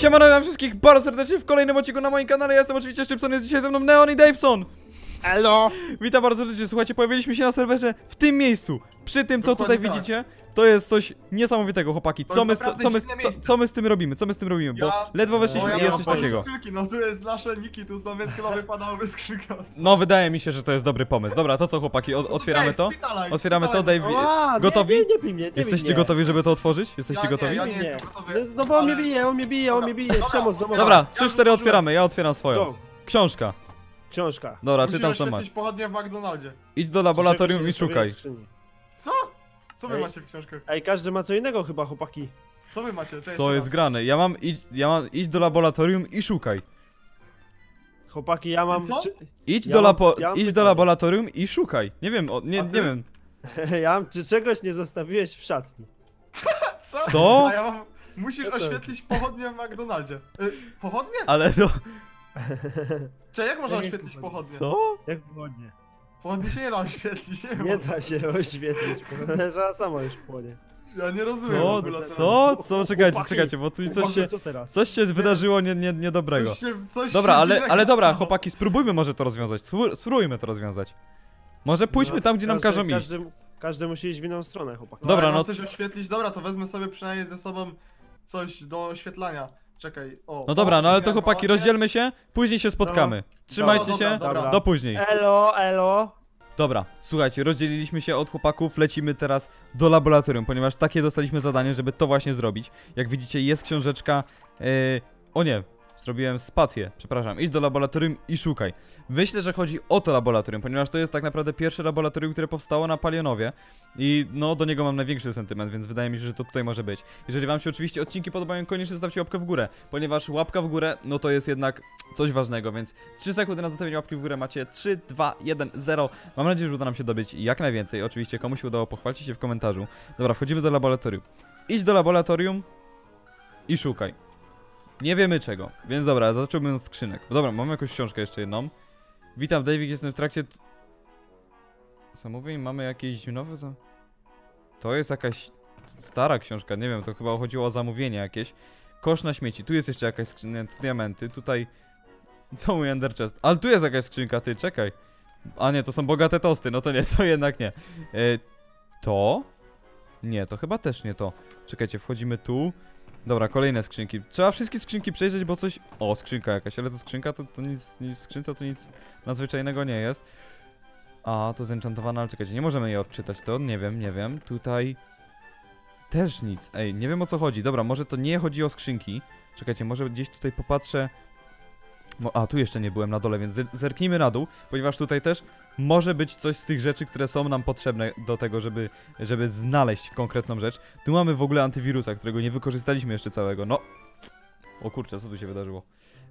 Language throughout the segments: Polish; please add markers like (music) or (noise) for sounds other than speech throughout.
Siemano wam wszystkich bardzo serdecznie w kolejnym odcinku na moim kanale. Ja jestem oczywiście Szczypson, jest dzisiaj ze mną Neon i Daveson. Elo! Witam bardzo serdecznie. Słuchajcie, pojawiliśmy się na serwerze w tym miejscu. Przy tym, co Dokładnie tutaj tak. widzicie, to jest coś niesamowitego, chłopaki. To Co jest my, z, naprawdę co, my, dziwne co, miejsce. co my z tym robimy? Co my z tym robimy? Bo Ja- ledwo weszliśmy i jest coś takiego. skrzynki, no tu jest nasze niki, tu są, więc chyba wypadałoby otworzyć. No, wydaje mi się, że to jest dobry pomysł. Dobra, to co, chłopaki? O, otwieramy Dave, to? Otwieramy to. Dave. Ła, Gotowi? Nie, nie, nie bij mnie, nie bij Jesteście mnie. gotowi, żeby to otworzyć? Jesteście Ja nie, gotowi? ja Nie, nie nie. jestem gotowy. No, no bo on mnie ale- bije, on mnie bije, on mnie bije, Dobra, przemoc dobra. domowa. Dobra, Ja 3-4 już otworzyłem. otwieramy, ja otwieram swoją. Go. Książka. Książka. Dobra, Musimy czytam co masz. oświetlić pochodnie w McDonaldzie. Idź do laboratorium i szukaj. Co? Co wy Ej. macie w książkach? Ej, każdy ma co innego chyba, chłopaki. Co wy macie? Cześć, Co jest grane? Ja mam iść, ja mam iść do laboratorium i szukaj. Chłopaki, ja mam... Co? Czy, Idź, Ja do, mam- lapo, ja idź do laboratorium i szukaj. Nie wiem, o, nie, nie wiem. (laughs) ja mam, czy czegoś nie zostawiłeś w szatni? (laughs) Co? A ja mam... Musisz Co oświetlić pochodnie w McDonaldzie. Y, pochodnie? Ale to... Czy jak można oświetlić pochodnie? pochodnie? Co? Jak wygodnie. Pochodnie się nie da oświetlić, nie. Nie da się oświetlić, że sama już płonie. Ja nie rozumiem Co? Co? Co? Czekajcie, Chłopaki, czekajcie, bo tu coś się... Coś się wydarzyło nie, nie, niedobrego. Coś się, coś Dobra, się ale, ale dobra, chłopaki, spróbujmy może to rozwiązać. Spró- Spróbujmy to rozwiązać. Może pójdźmy No, tam, gdzie nam każdy- każą iść. Każdy, każdy musi iść w inną stronę, chłopaki. No, Dobra, mam no- coś oświetlić, dobra, to wezmę sobie przynajmniej ze sobą coś do oświetlania. Czekaj, o. No dobra, no ale to chłopaki, rozdzielmy się, później się spotkamy. Trzymajcie się, dobra. do później. Elo, elo. Dobra, słuchajcie, rozdzieliliśmy się od chłopaków, lecimy teraz do laboratorium, ponieważ takie dostaliśmy zadanie, żeby to właśnie zrobić. Jak widzicie, jest książeczka. Yy... O nie, zrobiłem spację, przepraszam. Idź do laboratorium i szukaj. Myślę, że chodzi o to laboratorium, ponieważ to jest tak naprawdę pierwsze laboratorium, które powstało na Palionowie. I no, do niego mam największy sentyment, więc wydaje mi się, że to tutaj może być. Jeżeli Wam się oczywiście odcinki podobają, koniecznie zostawcie łapkę w górę, ponieważ łapka w górę, no to jest jednak coś ważnego, więc 3 sekundy na zostawienie łapki w górę macie 3, 2, 1, 0. Mam nadzieję, że uda nam się dobyć jak najwięcej. Oczywiście, komu się udało, pochwalcie się w komentarzu. Dobra, wchodzimy do laboratorium. Idź do laboratorium i szukaj. Nie wiemy czego, więc dobra, zacząłbym od skrzynek. Dobra, mamy jakąś książkę jeszcze jedną. Witam, David, jestem w trakcie... t- Zamówień, mamy jakieś nowe za... To jest jakaś stara książka, nie wiem, to chyba chodziło o zamówienie jakieś. Kosz na śmieci, tu jest jeszcze jakaś skrzynia, tu diamenty, tutaj... To mój Ender Chest. Ale tu jest jakaś skrzynka, ty, czekaj. A nie, to są bogate tosty, no to nie, to jednak nie. E, to? Nie, to chyba też nie to. Czekajcie, wchodzimy tu. Dobra, kolejne skrzynki. Trzeba wszystkie skrzynki przejrzeć, bo coś... O, skrzynka jakaś, ale to skrzynka to, to nic, nic... To nic nadzwyczajnego nie jest. A, to zenchantowane, ale czekajcie, nie możemy jej odczytać, to nie wiem, nie wiem. Tutaj... Też nic. Ej, nie wiem o co chodzi. Dobra, może to nie chodzi o skrzynki. Czekajcie, może gdzieś tutaj popatrzę... A, tu jeszcze nie byłem na dole, więc zer- zerknijmy na dół, ponieważ tutaj też może być coś z tych rzeczy, które są nam potrzebne do tego, żeby, żeby znaleźć konkretną rzecz. Tu mamy w ogóle antywirusa, którego nie wykorzystaliśmy jeszcze całego. No. O kurczę, co tu się wydarzyło?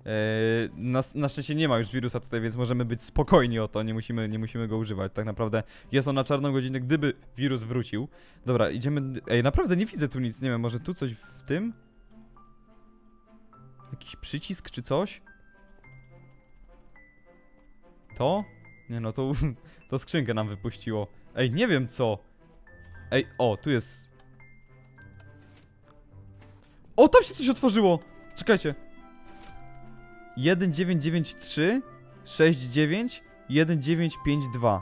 Eee, na, na szczęście nie ma już wirusa tutaj, więc możemy być spokojni o to, nie musimy, nie musimy go używać. Tak naprawdę jest on na czarną godzinę, gdyby wirus wrócił. Dobra, idziemy... Ej, naprawdę nie widzę tu nic, nie wiem, może tu coś w tym? Jakiś przycisk czy coś? To? Nie no, to, (laughs) to skrzynkę nam wypuściło. Ej, nie wiem co. Ej, o, tu jest... O, tam się coś otworzyło! Czekajcie. 1993 69 1952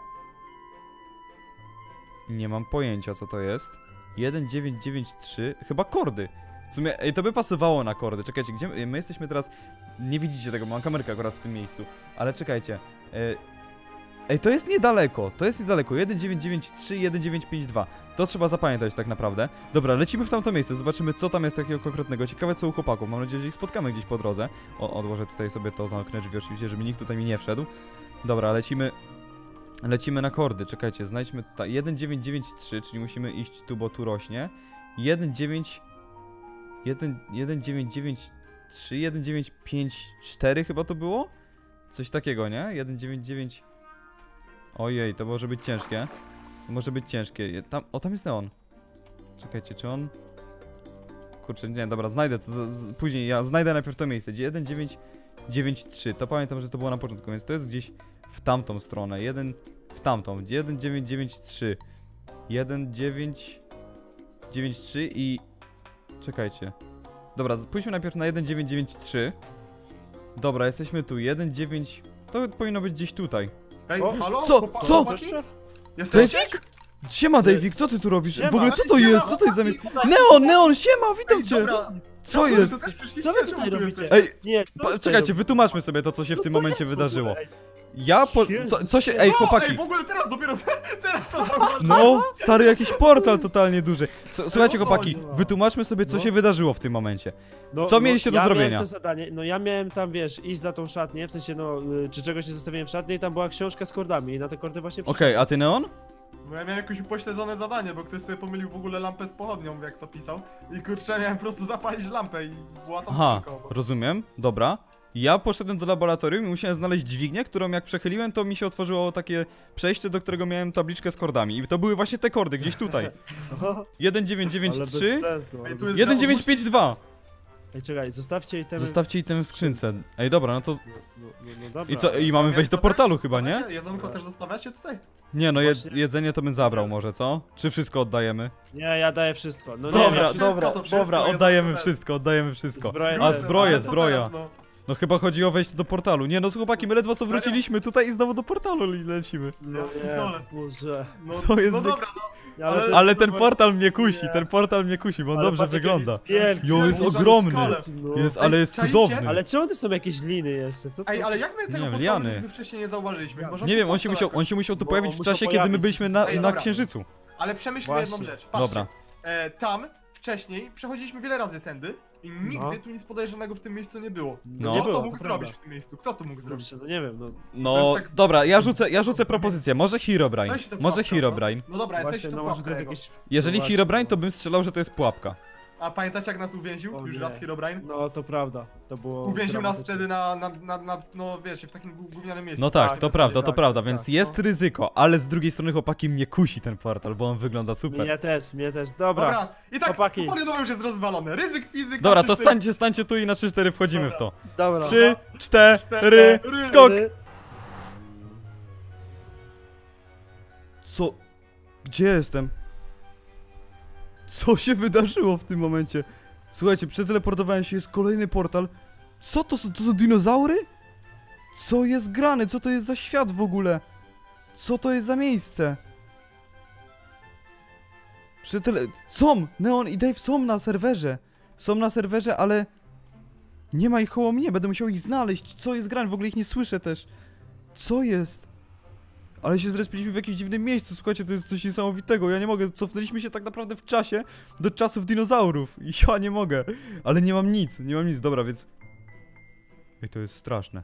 Nie mam pojęcia co to jest. 1993 Chyba kordy. W sumie, ej, to by pasowało na kordy. Czekajcie, gdzie my, my jesteśmy teraz... Nie widzicie tego, mam kamerkę akurat w tym miejscu. Ale czekajcie. E, Ej, to jest niedaleko, to jest niedaleko. 1993, 1952. To trzeba zapamiętać tak naprawdę. Dobra, lecimy w tamto miejsce, zobaczymy co tam jest takiego konkretnego. Ciekawe co u chłopaków, mam nadzieję, że ich spotkamy gdzieś po drodze. O, odłożę tutaj sobie to, zamknę drzwi oczywiście, żeby nikt tutaj mi nie wszedł. Dobra, lecimy... Lecimy na kordy, czekajcie, znajdźmy tutaj 1993, czyli musimy iść tu, bo tu rośnie. 19... 1, 1993, 1954 chyba to było? Coś takiego, nie? 199... Ojej, to może być ciężkie. To może być ciężkie. Tam, o, tam jest neon. Czekajcie, czy on... Kurczę, nie, dobra, znajdę to z, z, później. Ja znajdę najpierw to miejsce, gdzie 1993. To pamiętam, że to było na początku, więc to jest gdzieś w tamtą stronę. Jeden w tamtą. 1993. 1993 i... Czekajcie. Dobra, pójdźmy najpierw na 1993. Dobra, jesteśmy tu. 19... To powinno być gdzieś tutaj. Ej, O, halo? co? Co? chłopaki? Jesteście? Siema, Davik, co ty tu robisz? Siema. W ogóle co to jest? Co to jest za miejsce? Neon, Neon, siema, witam Ej, cię! dobra. Co jest? Co wy tutaj tu robicie? Ej, Nie, pa, czekajcie, wytłumaczmy sobie to, co się w Co tym momencie wydarzyło. Ja po... Co, co się... Ej, chłopaki! Ej, w ogóle teraz, dopiero (laughs) teraz to zauważyłem. No, stary, jakiś portal totalnie duży. S- Słuchajcie, o co chłopaki, chodzi? wytłumaczmy sobie, co No. się wydarzyło w tym momencie. No, Co mieliście do ja zrobienia? Miałem to zadanie, no ja miałem tam, wiesz, iść za tą szatnię, w sensie, no, y, czy czegoś nie zostawiłem w szatni i tam była książka z kordami i na te kordy właśnie Okej, a ty, Neon? No ja miałem jakieś upośledzone zadanie, bo ktoś sobie pomylił w ogóle lampę z pochodnią, jak to pisał. I kurczę, miałem po prostu zapalić lampę i była tam Aha, rozumiem, dobra. Ja poszedłem do laboratorium i musiałem znaleźć dźwignię, którą jak przechyliłem, to mi się otworzyło takie przejście, do którego miałem tabliczkę z kordami. I to były właśnie te kordy, gdzieś tutaj. (laughs) Ale bez 1993, sensu. Ej, ale tu bez... jest- 1952. Ej, czekaj, zostawcie itemy... Zostawcie item w skrzynce. Ej, dobra, no to... No, no, no, no dobra. I co, i mamy wejść do portalu też chyba, nie? Jedzonko też zostawiacie tutaj? Nie, no jed jedzenie to bym zabrał może, co? Czy wszystko oddajemy? Nie, ja daję wszystko. No nie, Dobra, ja wszystko, dobra, wszystko, dobra, oddajemy wszystko, oddajemy wszystko. Zbroję A Ale co zbroja. No? No chyba chodzi o wejście do portalu. Nie no, chłopaki, my ledwo co wróciliśmy tutaj i znowu do portalu le- lecimy. No Dole. nie, Boże. No, Co jest no za- dobra, no. Ale, Ale- ten portal mnie kusi, Nie. ten portal mnie kusi, bo on ale dobrze patrz, jaki wygląda. jest piękny. Jo, jest ogromny. skale. No. Jest, ale jest czaicie? cudowny. Ale czemu to są jakieś liny jeszcze? Co to? Ej, ale jak my tego Nie, portalu liany. nigdy wcześniej nie zauważyliśmy? Może Nie wiem, on się musiał, on się musiał tu Bo pojawić w musiał czasie, kiedy my pojawić. byliśmy na, Ej, na dobra. Księżycu. Ale przemyślmy Właśnie. jedną rzecz. Patrzcie, Dobra. E, tam wcześniej przechodziliśmy wiele razy tędy i nigdy No. tu nic podejrzanego w tym miejscu nie było. No. nie Kto było, to mógł to zrobić prawda. w tym miejscu? Kto to mógł zrobić? No nie wiem, no. No, tak- dobra, ja rzucę, ja rzucę propozycję. Może Herobrine. Może Herobrine. No, no dobra, jesteś to no może to. Jeżeli no Herobrine, no. to bym strzelał, że to jest pułapka. A pamiętacie jak nas uwięził? O Już nie. raz Herobrine? No to prawda, to było... Uwięził nas dramatyczne. wtedy na, na, na, na, no wiecie, w takim gó- gównianym miejscu. No tak, tak, to tak, prawda, to tak, prawda, tak, więc tak, jest no. ryzyko, ale z drugiej strony chłopaki mnie kusi ten portal, bo on wygląda super. Mnie też, mnie też. Dobra. Dobra, i tak Chłopaki. polionowy już jest rozwalony. Ryzyk fizyk. Dobra, na to cztery- stańcie, stańcie tu i na 3-4 wchodzimy w to. Dobra. 3, 4, cztery, skok! Ry- Co? Gdzie jestem? Co się wydarzyło w tym momencie? Słuchajcie, przeteleportowałem się, jest kolejny portal. Co to są? To są dinozaury? Co jest grane? Co to jest za świat w ogóle? Co to jest za miejsce? Przetele... Są! Neon i Dave są na serwerze. Są na serwerze, ale... Nie ma ich koło mnie, będę musiał ich znaleźć. Co jest grane? W ogóle ich nie słyszę też. Co jest? Ale się zrespiliśmy w jakimś dziwnym miejscu, słuchajcie, to jest coś niesamowitego, ja nie mogę, cofnęliśmy się tak naprawdę w czasie do czasów dinozaurów. (laughs) Ja nie mogę, ale nie mam nic, nie mam nic, dobra, więc... Ej, to jest straszne.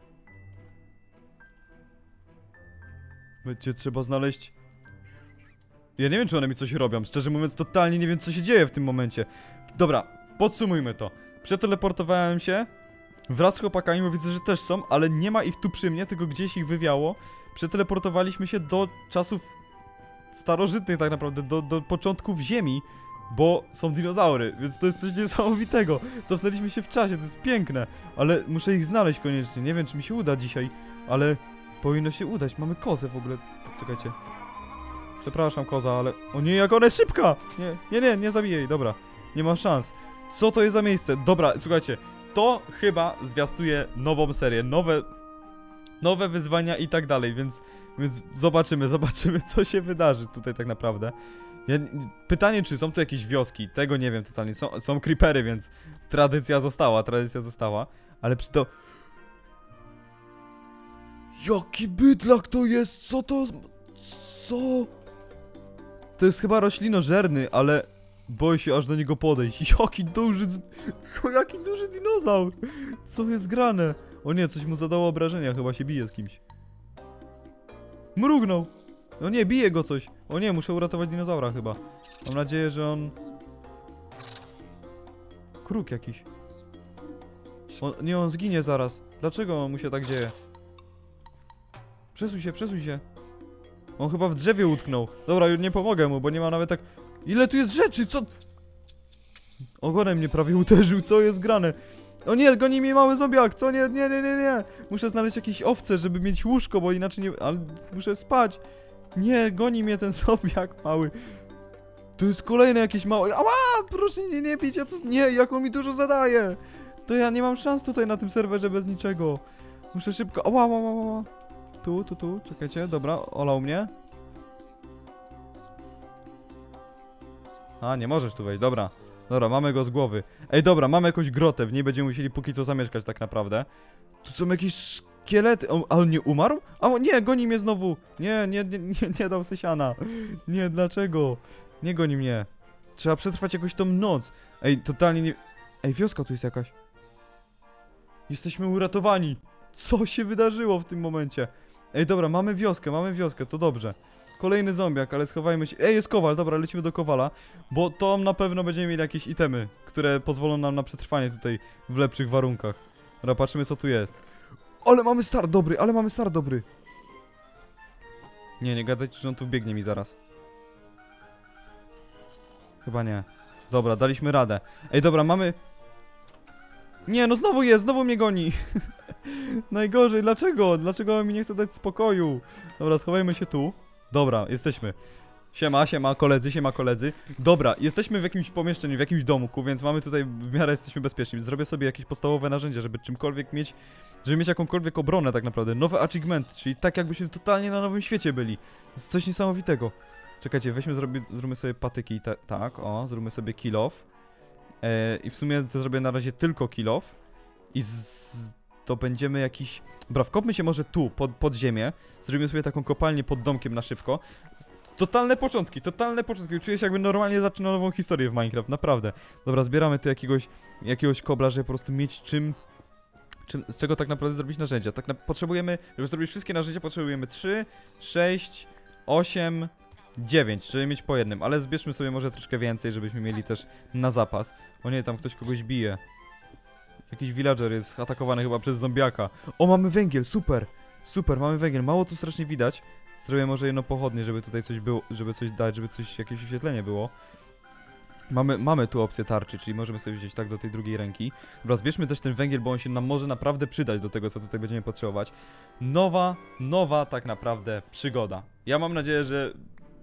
Będzie trzeba znaleźć... Ja nie wiem, czy one mi coś robią, szczerze mówiąc, totalnie nie wiem, co się dzieje w tym momencie. Dobra, podsumujmy to. Przeteleportowałem się, wraz z chłopakami, bo widzę, że też są, ale nie ma ich tu przy mnie, tylko gdzieś ich wywiało przeteleportowaliśmy się do czasów starożytnych tak naprawdę, do, do początków Ziemi, bo są dinozaury, więc to jest coś niesamowitego. Cofnęliśmy się w czasie, to jest piękne, ale muszę ich znaleźć koniecznie. Nie wiem, czy mi się uda dzisiaj, ale powinno się udać. Mamy kozę w ogóle. Czekajcie. Przepraszam, koza, ale... O nie, jak ona jest szybka! Nie, nie, nie, nie zabiję jej, dobra. Nie ma szans. Co to jest za miejsce? Dobra, słuchajcie, to chyba zwiastuje nową serię, nowe nowe wyzwania i tak dalej, więc, więc zobaczymy, (laughs) zobaczymy, co się wydarzy tutaj tak naprawdę. Ja, pytanie, czy są tu jakieś wioski, tego nie wiem totalnie. Są, są creepery, więc tradycja została, tradycja została, ale przy to... Jaki bydlak to jest? Co to... Co? To jest chyba roślinożerny, ale boję się aż do niego podejść. (laughs) Jaki duży... Co, jaki duży dinozaur? Co jest grane? O nie, coś mu zadało obrażenia, chyba się bije z kimś. Mrugnął! O nie, bije go coś. O nie, muszę uratować dinozaura chyba. Mam nadzieję, że on... Kruk jakiś. Nie, on zginie zaraz. Dlaczego mu się tak dzieje? Przesuń się, przesuń się. On chyba w drzewie utknął. Dobra, już nie pomogę mu, bo nie ma nawet tak... Ile tu jest rzeczy, co... Ogonem mnie prawie uderzył, co jest grane? O nie, goni mnie mały zombiak, co nie, nie, nie, nie, nie. Muszę znaleźć jakieś owce, żeby mieć łóżko, bo inaczej nie, ale muszę spać. Nie, goni mnie ten (laughs) zombiak mały. Tu jest kolejne jakieś małe... Ała! Proszę nie, nie bić, ja tu... Nie, jak on mi dużo zadaje! To ja nie mam szans tutaj na tym serwerze bez niczego. Muszę szybko... Ała, ała, ała, ała. Tu, tu, tu, czekajcie, dobra, olał mnie. A, nie możesz tu wejść, dobra. Dobra, mamy go z głowy. Ej, dobra, mamy jakąś grotę, w niej będziemy musieli póki co zamieszkać tak naprawdę. Tu są jakieś szkielety. O, a on nie umarł? A on, nie, goni mnie znowu. Nie, nie, nie, nie, nie dał sesiana. Nie, dlaczego? Nie goni mnie. Trzeba przetrwać jakoś tą noc. Ej, totalnie nie... Ej, wioska tu jest jakaś. Jesteśmy uratowani. Co się wydarzyło w tym momencie? Ej, dobra, mamy wioskę, mamy wioskę, to dobrze. Kolejny zombiak, ale schowajmy się. Ej, jest kowal, dobra, lecimy do kowala. Bo to na pewno będziemy mieli jakieś itemy, które pozwolą nam na przetrwanie tutaj w lepszych warunkach. Dobra, patrzymy co tu jest. Ale mamy start dobry, ale mamy start dobry. Nie, nie gadać, że on tu biegnie mi zaraz. Chyba nie. Dobra, daliśmy radę. Ej, dobra, mamy... Nie, no znowu jest, znowu mnie goni. (laughs) Najgorzej, dlaczego? Dlaczego mi nie chce dać spokoju? Dobra, schowajmy się tu. Dobra, jesteśmy. Siema, siema koledzy, siema koledzy. Dobra, jesteśmy w jakimś pomieszczeniu, w jakimś domku, więc mamy tutaj, w miarę jesteśmy bezpieczni. Zrobię sobie jakieś podstawowe narzędzia, żeby czymkolwiek mieć, żeby mieć jakąkolwiek obronę tak naprawdę. Nowe achievementy, czyli tak jakbyśmy totalnie na nowym świecie byli. Jest coś niesamowitego. Czekajcie, weźmy, zrobi, zróbmy sobie patyki, te, tak, o, zróbmy sobie kill off. E, I w sumie zrobię na razie tylko kill off. I z, to będziemy jakiś... Dobra, wkopmy się może tu, pod, pod ziemię. Zrobimy sobie taką kopalnię pod domkiem na szybko. Totalne początki, totalne początki. Czuję się jakby normalnie zaczyna nową historię w Minecraft, naprawdę. Dobra, zbieramy tu jakiegoś, jakiegoś kobla, żeby po prostu mieć czym, czym... Z czego tak naprawdę zrobić narzędzia. Tak na, potrzebujemy, żeby zrobić wszystkie narzędzia, potrzebujemy 3, 6, 8, 9, żeby mieć po jednym. Ale zbierzmy sobie może troszkę więcej, żebyśmy mieli też na zapas. O nie, tam ktoś kogoś bije. Jakiś villager jest atakowany chyba przez zombiaka. O, mamy węgiel, super! Super, mamy węgiel. Mało tu strasznie widać. Zrobię może jedno pochodnie, żeby tutaj coś było, żeby coś dać, żeby coś, jakieś oświetlenie było. Mamy, mamy tu opcję tarczy, czyli możemy sobie wziąć tak do tej drugiej ręki. Dobra, zbierzmy też ten węgiel, bo on się nam może naprawdę przydać do tego, co tutaj będziemy potrzebować. Nowa, nowa tak naprawdę przygoda. Ja mam nadzieję, że,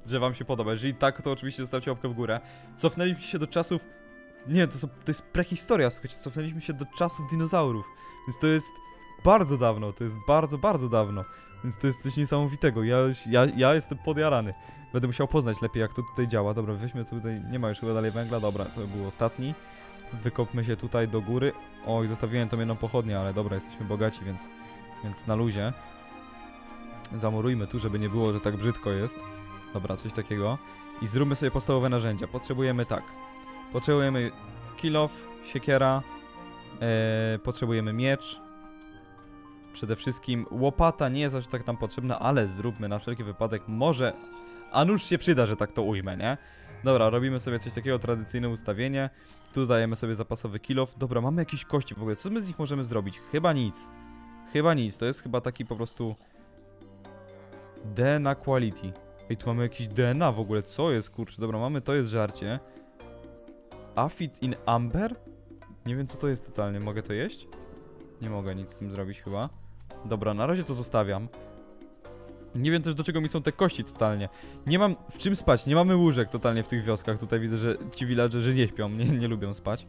że wam się podoba. Jeżeli tak, to oczywiście zostawcie łapkę w górę. Cofnęliśmy się do czasów... Nie, to, są, to jest prehistoria, słuchajcie, cofnęliśmy się do czasów dinozaurów. Więc to jest bardzo dawno, to jest bardzo, bardzo dawno. Więc to jest coś niesamowitego. Ja, już- ja, ja jestem podjarany. Będę musiał poznać lepiej, jak to tutaj działa. Dobra, weźmy tutaj. Nie ma już chyba dalej węgla. Dobra, to był ostatni. Wykopmy się tutaj do góry. Oj, zostawiłem tam jedną pochodnię, ale dobra, jesteśmy bogaci, więc, więc na luzie. Zamurujmy tu, żeby nie było, że tak brzydko jest. Dobra, coś takiego. I zróbmy sobie podstawowe narzędzia. Potrzebujemy tak. Potrzebujemy kill off, siekiera. E, potrzebujemy miecz. Przede wszystkim łopata nie jest aż tak nam potrzebna, ale zróbmy na wszelki wypadek. Może, a nuż się przyda, że tak to ujmę, nie? Dobra, robimy sobie coś takiego, tradycyjne ustawienie. Tu dajemy sobie zapasowy kilof. Dobra, mamy jakieś kości w ogóle. Co my z nich możemy zrobić? Chyba nic. Chyba nic. To jest chyba taki po prostu... DNA quality. Ej, tu mamy jakiś DNA w ogóle. Co jest, kurczę? Dobra, mamy to jest żarcie. Affit in amber? Nie wiem, co to jest totalnie. Mogę to jeść? Nie mogę nic z tym zrobić chyba. Dobra, na razie to zostawiam. Nie wiem też do czego mi są te kości totalnie. Nie mam w czym spać, nie mamy łóżek totalnie w tych wioskach. Tutaj widzę, że ci villagerzy nie śpią, nie, nie lubią spać.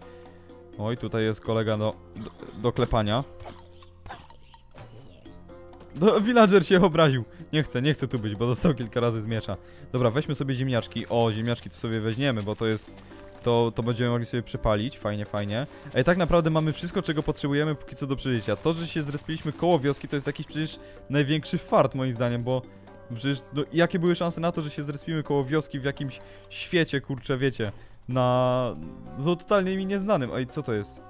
Oj, tutaj jest kolega do, do, do klepania. No, villager się obraził. Nie chcę, nie chcę tu być, bo dostał kilka razy z miecza. Dobra, weźmy sobie ziemniaczki. O, ziemniaczki to sobie weźmiemy, bo to jest... To, to będziemy mogli sobie przepalić, fajnie, fajnie. Ej, tak naprawdę mamy wszystko, czego potrzebujemy póki co do przeżycia. To, że się zrespiliśmy koło wioski, to jest jakiś przecież największy fart moim zdaniem, bo przecież, no, jakie były szanse na to, że się zrespimy koło wioski w jakimś świecie, kurczę, wiecie, na... no totalnie mi nieznanym. Ej, co to jest?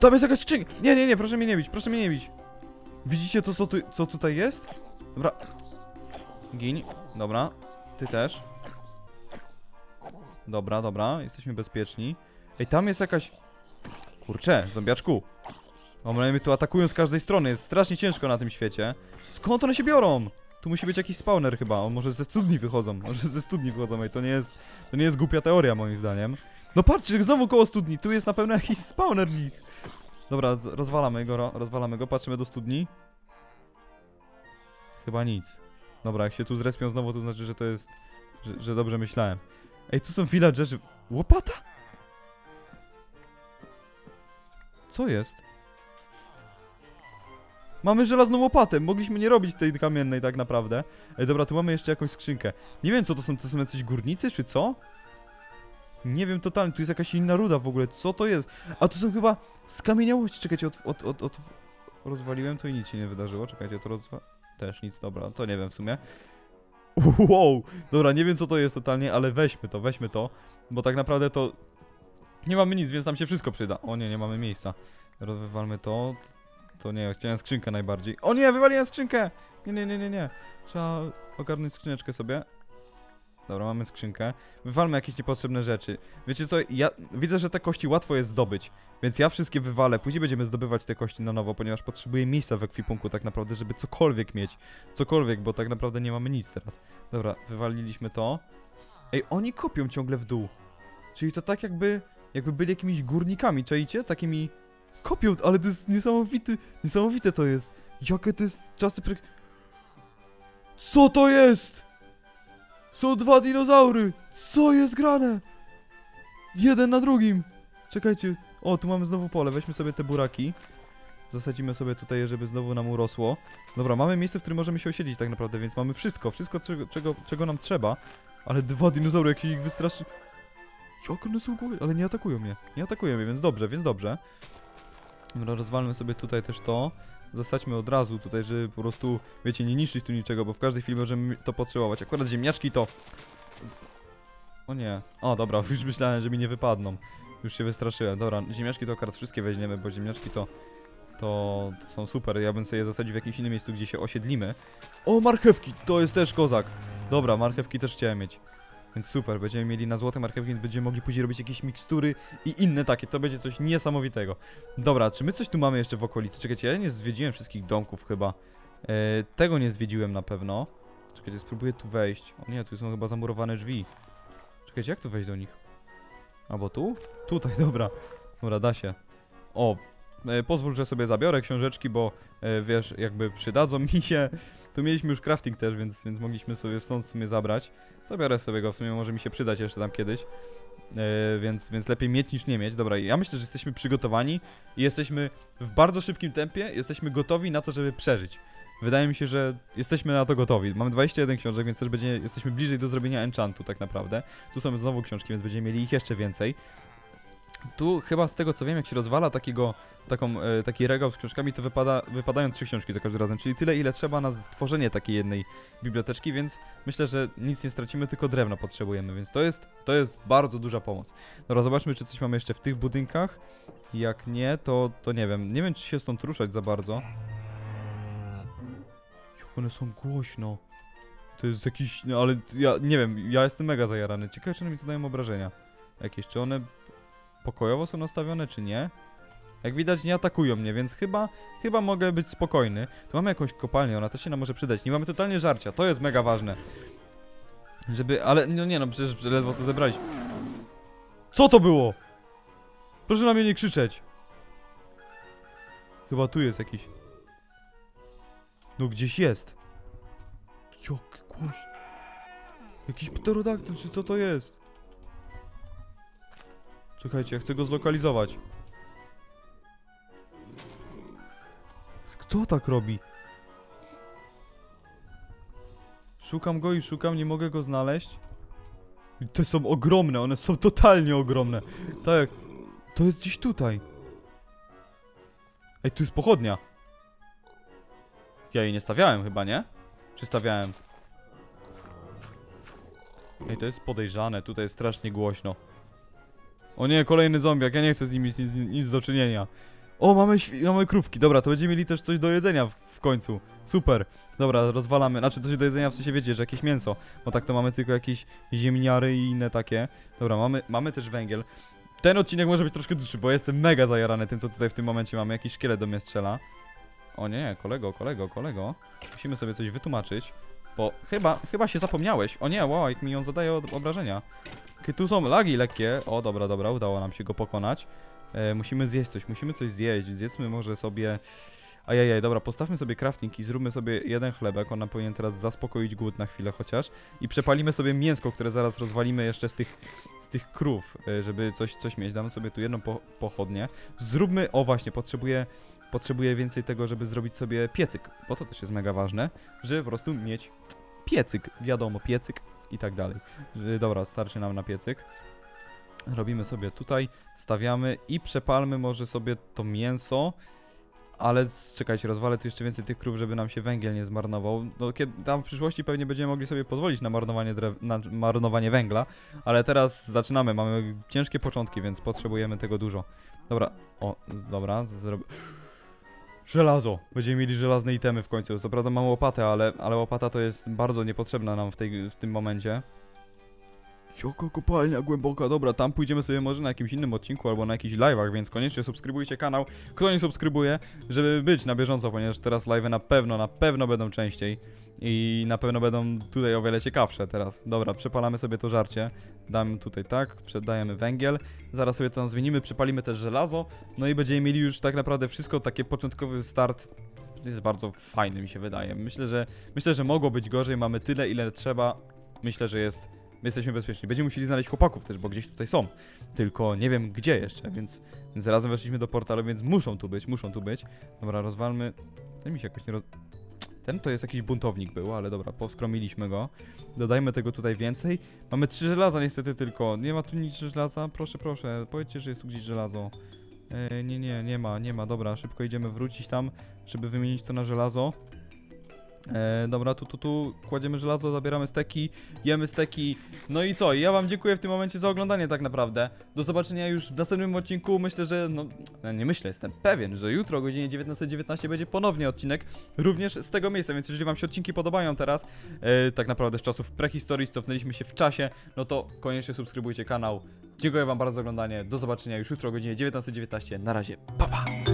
Tam jest jakaś skrzynka! Nie, nie, nie, proszę mnie nie bić, proszę mnie nie bić. Widzicie to, co, tu, co tutaj jest? Dobra. Gin. Dobra. Ty też. Dobra, dobra, jesteśmy bezpieczni. Ej, tam jest jakaś... Kurczę, zombiaczku. One mnie tu atakują z każdej strony, jest strasznie ciężko na tym świecie. Skąd one się biorą? Tu musi być jakiś spawner chyba, on może ze studni wychodzą, (laughs) może ze studni wychodzą, ej, to nie jest... To nie jest głupia teoria moim zdaniem. No patrzcie, znowu koło studni, tu jest na pewno jakiś spawner nich. Dobra, rozwalamy go, ro- rozwalamy go, patrzymy do studni. Chyba nic. Dobra, jak się tu zrespią znowu, to znaczy, że to jest... że, że dobrze myślałem. Ej, tu są villagerzy. Łopata? Co jest? Mamy żelazną łopatę, mogliśmy nie robić tej kamiennej tak naprawdę. Ej, dobra, tu mamy jeszcze jakąś skrzynkę. Nie wiem co to są, to są jacyś górnicy, czy co? Nie wiem totalnie, tu jest jakaś inna ruda w ogóle, co to jest? A to są chyba skamieniałości, czekajcie, od, od, od, od... Rozwaliłem to i nic się nie wydarzyło, czekajcie, to rozwa... Też nic, dobra, to nie wiem w sumie. (laughs) Wow, dobra, nie wiem co to jest totalnie, ale weźmy to, weźmy to, bo tak naprawdę to... Nie mamy nic, więc nam się wszystko przyda. O nie, nie mamy miejsca. Wywalmy to, to nie, chciałem skrzynkę najbardziej. O nie, wywaliłem skrzynkę! Nie, nie, nie, nie, nie. Trzeba ogarnąć skrzyneczkę sobie. Dobra, mamy skrzynkę. Wywalmy jakieś niepotrzebne rzeczy. Wiecie co, ja widzę, że te kości łatwo jest zdobyć, więc ja wszystkie wywalę. Później będziemy zdobywać te kości na nowo, ponieważ potrzebuję miejsca w ekwipunku tak naprawdę, żeby cokolwiek mieć. Cokolwiek, bo tak naprawdę nie mamy nic teraz. Dobra, wywaliliśmy to. Ej, oni kopią ciągle w dół. Czyli to tak jakby, jakby byli jakimiś górnikami, czaicie? Takimi kopią, ale to jest niesamowity, niesamowite to jest. Jakie to jest czasy pre... Co to jest? Są dwa dinozaury! Co jest grane? Jeden na drugim! Czekajcie. O, tu mamy znowu pole. Weźmy sobie te buraki. Zasadzimy sobie tutaj, żeby znowu nam urosło. Dobra, mamy miejsce, w którym możemy się osiedlić tak naprawdę, więc mamy wszystko. Wszystko, czego, czego, czego nam trzeba. Ale dwa dinozaury, jak ich wystraszy... Jak one są głupie, ale nie atakują mnie. Nie atakują mnie, więc dobrze, więc dobrze. Dobra, rozwalmy sobie tutaj też to. Zasadźmy od razu tutaj, żeby po prostu, wiecie, nie niszczyć tu niczego, bo w każdej chwili możemy to potrzebować. Akurat ziemniaczki to... Z... O nie. O, dobra, (laughs) już myślałem, że mi nie wypadną. Już się wystraszyłem. Dobra, ziemniaczki to akurat wszystkie weźmiemy, bo ziemniaczki to... To, to są super. Ja bym sobie je zasadził w jakimś innym miejscu, gdzie się osiedlimy. O, marchewki! To jest też kozak. Dobra, marchewki też chciałem mieć. Więc super, będziemy mieli na złote marchewki, więc będziemy mogli później robić jakieś mikstury i inne takie. To będzie coś niesamowitego. Dobra, czy my coś tu mamy jeszcze w okolicy? Czekajcie, ja nie zwiedziłem wszystkich domków chyba. E, tego nie zwiedziłem na pewno. Czekajcie, spróbuję tu wejść. O nie, tu są chyba zamurowane drzwi. Czekajcie, jak tu wejść do nich? Albo tu? Tutaj, (laughs) dobra. Dobra, da się. O, pozwól, że sobie zabiorę książeczki, bo e, wiesz, jakby przydadzą (laughs) mi się. Tu mieliśmy już crafting też, więc, więc mogliśmy sobie stąd w sumie zabrać. Zabiorę sobie go, w sumie może mi się przydać jeszcze tam kiedyś. E, więc, więc lepiej mieć niż nie mieć. Dobra, ja myślę, że jesteśmy przygotowani i jesteśmy w bardzo szybkim tempie, jesteśmy gotowi na to, żeby przeżyć. Wydaje mi się, że jesteśmy na to gotowi. Mamy 21 książek, więc też będzie, jesteśmy bliżej do zrobienia enchantu tak naprawdę. Tu są znowu książki, więc będziemy mieli ich jeszcze więcej. Tu chyba z tego co wiem, jak się rozwala takiego, taką, e, taki regał z książkami, to wypada, wypadają trzy książki za każdym razem, czyli tyle ile trzeba na stworzenie takiej jednej biblioteczki, więc myślę, że nic nie stracimy, tylko drewno potrzebujemy, więc to jest, to jest bardzo duża pomoc. Dobra, zobaczmy, czy coś mamy jeszcze w tych budynkach. Jak nie, to, to nie wiem. Nie wiem, czy się stąd ruszać za bardzo. Jak one są głośno. To jest jakiś, no ale ja nie wiem, ja jestem mega zajarany. Ciekawe, czy one mi zadają obrażenia. Jakieś, czy one pokojowo są nastawione, czy nie? Jak widać, nie atakują mnie, więc chyba, chyba mogę być spokojny. Tu mamy jakąś kopalnię, ona też się nam może przydać. Nie mamy totalnie żarcia, to jest mega ważne. Żeby, ale, no nie no, przecież ledwo co zebraliśmy. Co to było? Proszę na mnie nie krzyczeć. Chyba tu jest jakiś. No gdzieś jest. Jak głośno. Jakiś pterodaktyl, czy co to jest? Czekajcie, ja chcę go zlokalizować. Kto tak robi? Szukam go i szukam, nie mogę go znaleźć. I Te są ogromne, one są totalnie ogromne. Tak, to jest gdzieś tutaj. Ej, tu jest pochodnia. Ja jej nie stawiałem chyba, nie? Czy stawiałem? Ej, to jest podejrzane, tutaj jest strasznie głośno. O nie, kolejny zombiak, ja nie chcę z nimi nic, nic, do czynienia. O, mamy, mamy krówki, dobra, to będziemy mieli też coś do jedzenia w, w końcu. Super. Dobra, rozwalamy, znaczy coś do jedzenia w sensie wiecie, że jakieś mięso. Bo tak to mamy tylko jakieś ziemniary i inne takie. Dobra, mamy, mamy też węgiel. Ten odcinek może być troszkę dłuższy, bo jestem mega zajarany tym, co tutaj w tym momencie mamy. Jakiś szkielet do mnie strzela. O nie, kolego, kolego, kolego. Musimy sobie coś wytłumaczyć. Bo chyba, chyba się zapomniałeś. O nie, wow, jak mi on zadaje obrażenia. Tu są lagi lekkie. O, dobra, dobra, udało nam się go pokonać. E, musimy zjeść coś, musimy coś zjeść. Zjedzmy może sobie... Ajajaj, dobra, postawmy sobie crafting i zróbmy sobie jeden chlebek, on nam powinien teraz zaspokoić głód na chwilę chociaż. I przepalimy sobie mięsko, które zaraz rozwalimy jeszcze z tych, z tych krów, y, żeby coś, coś mieć. Damy sobie tu jedną po, pochodnię. Zróbmy, o właśnie, potrzebuję, potrzebuję więcej tego, żeby zrobić sobie piecyk, bo to też jest mega ważne, żeby po prostu mieć piecyk, wiadomo, piecyk i tak dalej. Dobra, starczy nam na piecyk. Robimy sobie tutaj, stawiamy i przepalmy może sobie to mięso. Ale czekajcie, rozwalę tu jeszcze więcej tych krów, żeby nam się węgiel nie zmarnował. No, kiedy, tam w przyszłości pewnie będziemy mogli sobie pozwolić na marnowanie, na marnowanie węgla, ale teraz zaczynamy, mamy ciężkie początki, więc potrzebujemy tego dużo. Dobra, o, dobra, zrobię... Żelazo! Będziemy mieli żelazne itemy w końcu. Co prawda mam łopatę, ale, ale łopata to jest bardzo niepotrzebna nam w, tej, w tym momencie. Joko kopalnia głęboka, dobra, tam pójdziemy sobie może na jakimś innym odcinku albo na jakichś live'ach, więc koniecznie subskrybujcie kanał, kto nie subskrybuje, żeby być na bieżąco, ponieważ teraz live'y na pewno, na pewno będą częściej i na pewno będą tutaj o wiele ciekawsze teraz. Dobra, przepalamy sobie to żarcie, damy tutaj tak, przedajemy węgiel, zaraz sobie to tam zmienimy, przypalimy też żelazo, no i będziemy mieli już tak naprawdę wszystko, taki początkowy start jest bardzo fajny mi się wydaje. Myślę, że myślę, że mogło być gorzej, mamy tyle ile trzeba. Myślę, że jest my jesteśmy bezpieczni. Będziemy musieli znaleźć chłopaków też, bo gdzieś tutaj są. Tylko nie wiem gdzie jeszcze, więc, więc razem weszliśmy do portalu, więc muszą tu być, muszą tu być. Dobra, rozwalmy. Ten mi się jakoś nie roz... Ten to jest jakiś buntownik był, ale dobra, poskromiliśmy go. Dodajmy tego tutaj więcej. Mamy trzy żelaza niestety tylko. Nie ma tu nic żelaza? Proszę, proszę, powiedzcie, że jest tu gdzieś żelazo. E, nie, nie, nie ma, nie ma. Dobra, szybko idziemy wrócić tam, żeby wymienić to na żelazo. E, dobra, tu, tu, tu kładziemy żelazo, zabieramy steki, jemy steki. No i co? Ja wam dziękuję w tym momencie za oglądanie tak naprawdę. Do zobaczenia już w następnym odcinku. Myślę, że no, no nie myślę, jestem pewien, że jutro o godzinie 19.19 będzie ponownie odcinek, również z tego miejsca, więc jeżeli wam się odcinki podobają teraz, e, tak naprawdę z czasów prehistorii, cofnęliśmy się w czasie, no to koniecznie subskrybujcie kanał. Dziękuję wam bardzo za oglądanie. Do zobaczenia już jutro o godzinie 19.19. Na razie. Pa pa.